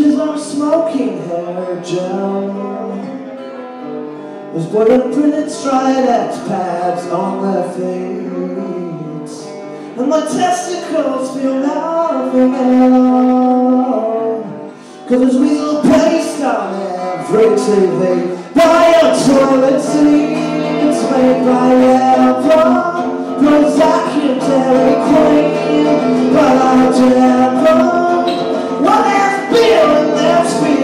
are smoking hair gel There's bullet-printed stridex pads on their feet. And my testicles feel nothing at all Cause there's weasel paste on every TV Buy a toilet seat, it's made by Eva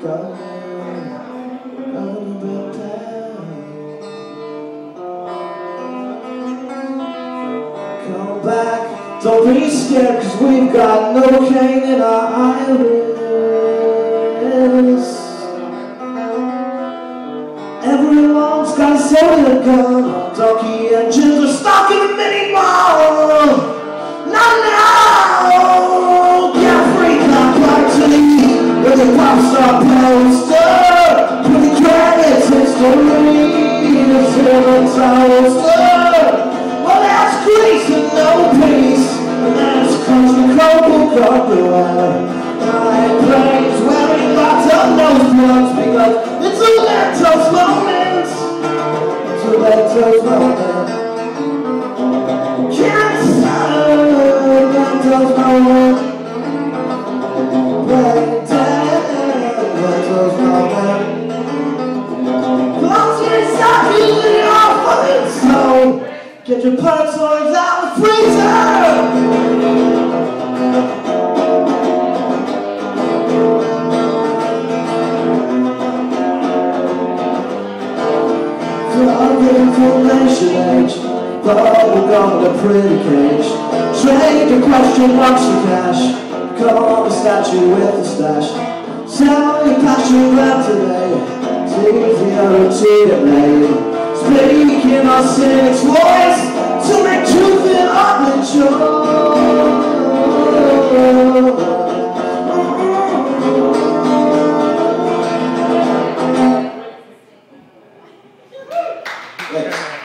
Come back, don't be scared cause we've got Novocaine in our iris Everyone's got a soda gun Donkey engines history in a silver toaster. Well, that's and no peace, and that's cause the global copyright. My brain's wearing lots of nose plugs because it's a Mentos moment. It's a Mentos moment. Can't Get your lines out of the freezer. The information age, bubblegum the pretty cage. Trade the question marks for cash. On the statue with the stash. Sell your passion around today. It's easier to cheat Speaking our cynic's voice